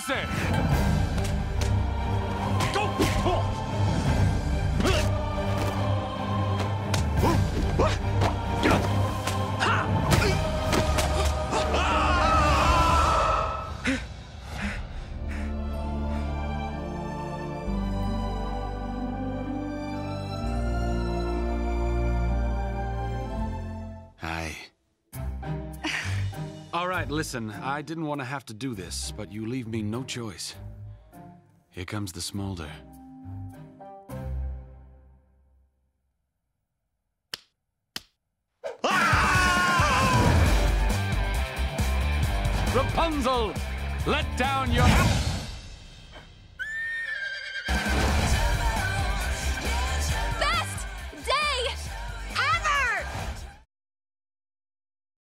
Hi. All right, listen, I didn't want to have to do this, but you leave me no choice. Here comes the smolder. Ah! Rapunzel, let down your...